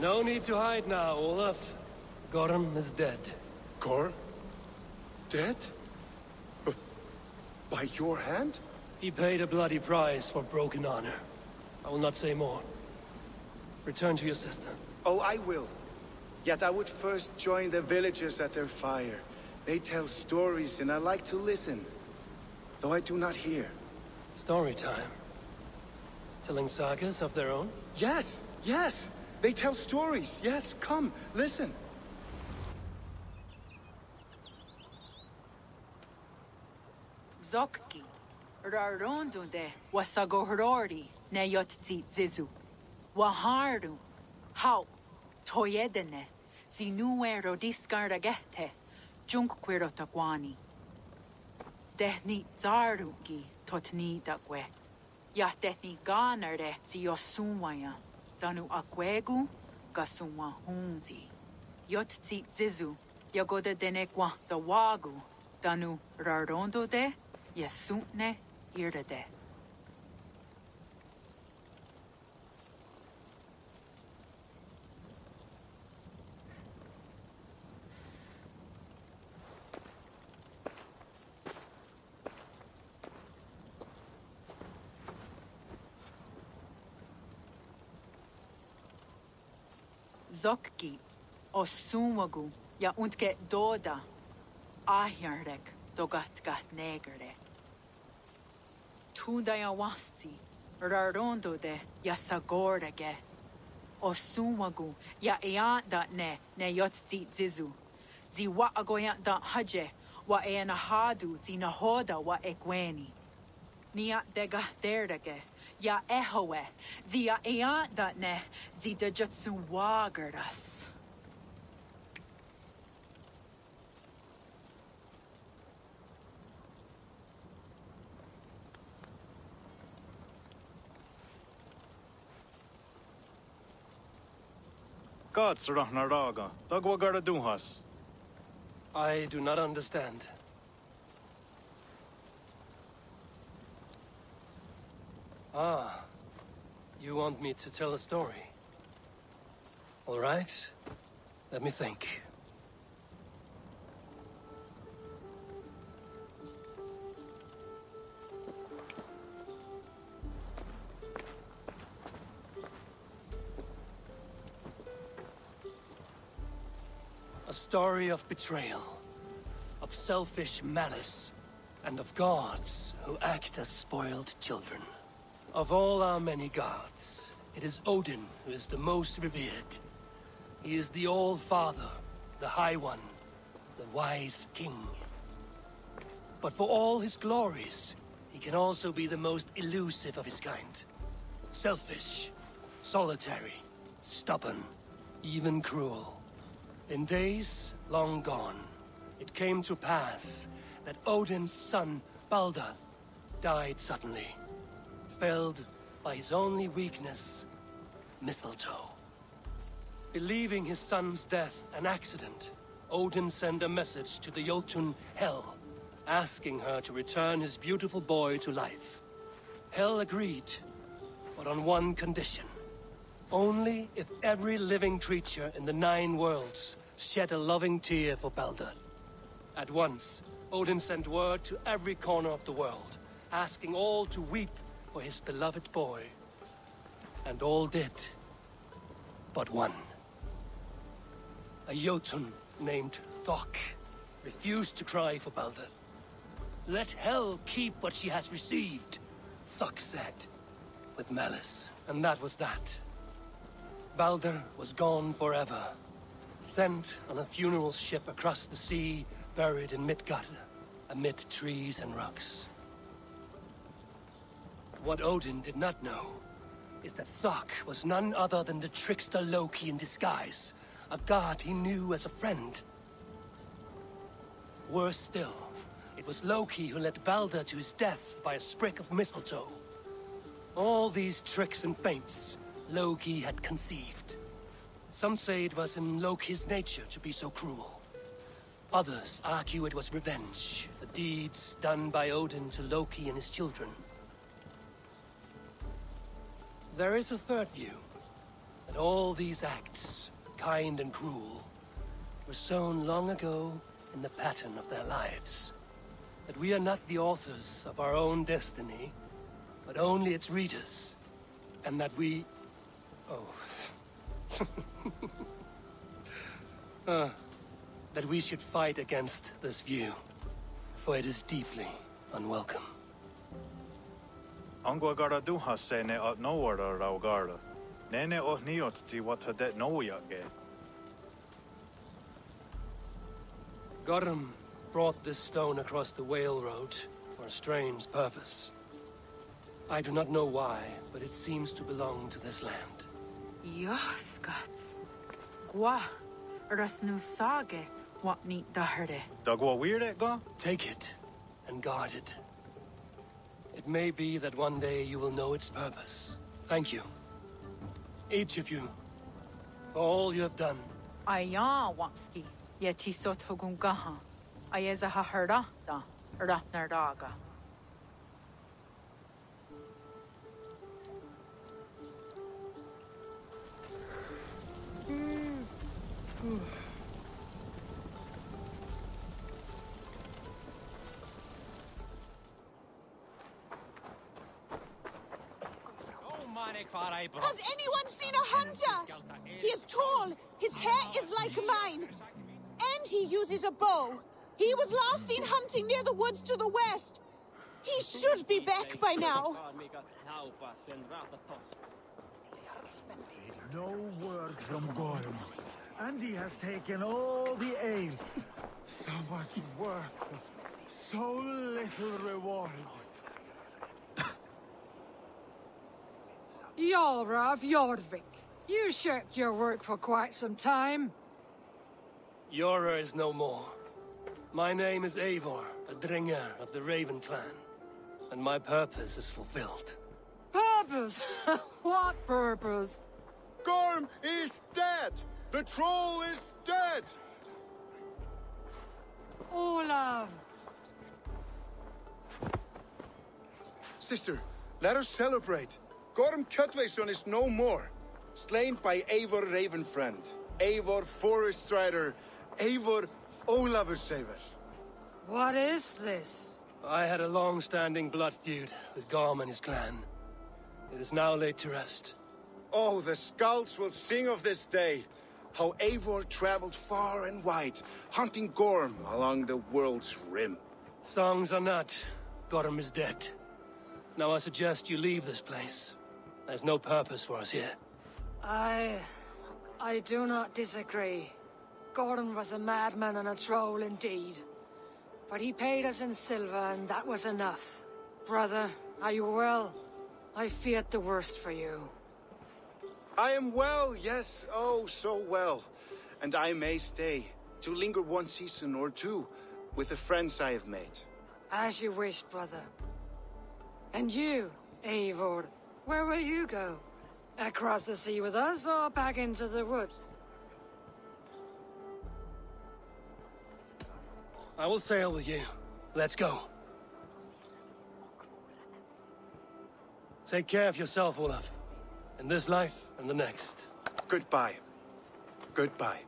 No need to hide now, Olaf. Gorm is dead. Gorm? Dead? B by your hand? He paid a bloody price for broken honor. I will not say more. Return to your sister. Oh, I will. Yet I would first join the villagers at their fire. They tell stories and I like to listen. Though I do not hear. Story time. Telling sagas of their own? Yes, yes! They tell stories. Yes, come, listen. Zokki, Rarondunde, Wasagohorori, Neyotzi Zizu, Waharu, Hau, Toyedene, Zinuero discardagete, Junkquiro taquani. Dehni zaruki, Totni daque, Ya dehni ganare, Ziosumwaya, Danu aquegu, Gasumwa hunzi. Yotzi Zizu, Yagoda denekwa da wagu, Danu rarondo de, Yesutne irde. Zokki, o sumagu, ja untke doda, ahjarek, dogatka negere. Rarondo de, ja sagorege, o sumagu, ja eanda ne, ne yotzi zizu, zi wa agoyant haje, wa e hadu zi nahoda wa egweni. Nia dega derdege, ja ehoe, zi ja eanda ne, zi de jutsu wagerdas. Gods rahna raga, dagwa gara duhas. I do not understand. Ah, you want me to tell a story? All right, let me think. A story of betrayal, of selfish malice, and of gods who act as spoiled children. Of all our many gods, it is Odin who is the most revered. He is the All-Father, the High One, the Wise King. But for all his glories, he can also be the most elusive of his kind. Selfish, solitary, stubborn, even cruel. In days long gone, it came to pass that Odin's son, Baldur, died suddenly, by his only weakness, mistletoe. Believing his son's death an accident, Odin sent a message to the Jotun Hel, asking her to return his beautiful boy to life. Hel agreed, but on one condition. Only if every living creature in the Nine Worlds shed a loving tear for Baldur. At once, Odin sent word to every corner of the world, asking all to weep for his beloved boy. And all did, but one. A Jotun named Thok refused to cry for Balder. Let Hel keep what she has received, Thok said, with malice. And that was that. Balder was gone forever. Sent on a funeral ship across the sea, buried in Midgard, amid trees and rocks. What Odin did not know is that Thok was none other than the trickster Loki in disguise, a god he knew as a friend. Worse still, it was Loki who led Balder to his death by a sprig of mistletoe. All these tricks and feints Loki had conceived. Some say it was in Loki's nature to be so cruel. Others argue it was revenge for deeds done by Odin to Loki and his children. There is a third view. that all these acts, kind and cruel, were sown long ago in the pattern of their lives. That we are not the authors of our own destiny, but only its readers. And that we... Oh. uh, that we should fight against this view, for it is deeply unwelcome. Angwa gara duha se ne at nowara rau gara. Nene o niot ti wata det noya ge. Gorum brought this stone across the Whale Road for a strange purpose. I do not know why, but it seems to belong to this land. Yoskats. Gwa. Ras nu sage. Wat niet daherde. Dagwa weird ga? Take it and guard it. It may be that one day you will know its purpose. Thank you. Each of you. For all you have done. Aya wanski. Yeti sot hugun gaha. Ayeza ha herda da. Erda nerdaga. Has anyone seen a hunter? He is tall, his hair is like mine, and he uses a bow. He was last seen hunting near the woods to the west. He should be back by now. No word from Gorm. And he has taken all the ale. So much work, so little reward. Yalra of Yordvik. You shirked your work for quite some time. Yora is no more. My name is Eivor, a Drengr of the Raven clan. And my purpose is fulfilled. Purpose? what purpose? Gorm is dead! The troll is dead! Olaf! Sister, let us celebrate. Gorm Kjötveson is no more. Slain by Eivor Ravenfriend, Eivor Forest Strider, Eivor Olavursaver. What is this? I had a long-standing blood feud with Gorm and his clan. It is now laid to rest. Oh, the skalds will sing of this day. How Eivor traveled far and wide, hunting Gorm along the world's rim. Songs are not. Gorm is dead. Now I suggest you leave this place. There's no purpose for us here. I... I do not disagree. Gordon was a madman and a troll indeed. But he paid us in silver, and that was enough. Brother, are you well? I feared the worst for you. I am well, yes, oh, so well. And I may stay, to linger one season or two, with the friends I have made. As you wish, brother. And you, Eivor, where will you go? Across the sea with us, or back into the woods? I will sail with you. Let's go. Take care of yourself, Olaf. In this life and the next. Goodbye. Goodbye.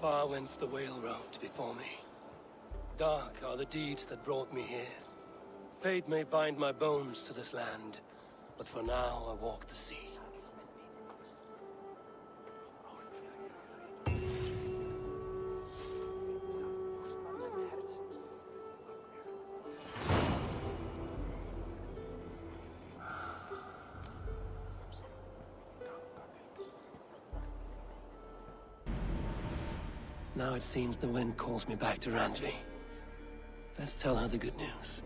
Far wends the whale road before me. Dark are the deeds that brought me here. Fate may bind my bones to this land, but for now I walk the sea. Now it seems the wind calls me back to Randvi. Let's tell her the good news.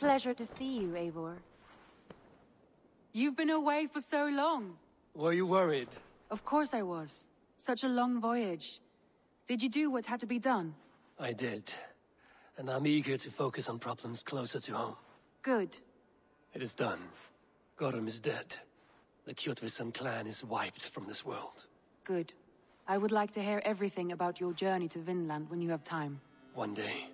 Pleasure to see you, Eivor. You've been away for so long. Were you worried? Of course I was. Such a long voyage. Did you do what had to be done? I did. And I'm eager to focus on problems closer to home. Good. It is done. Gorm is dead. The Kjotveson clan is wiped from this world. Good. I would like to hear everything about your journey to Vinland when you have time. One day.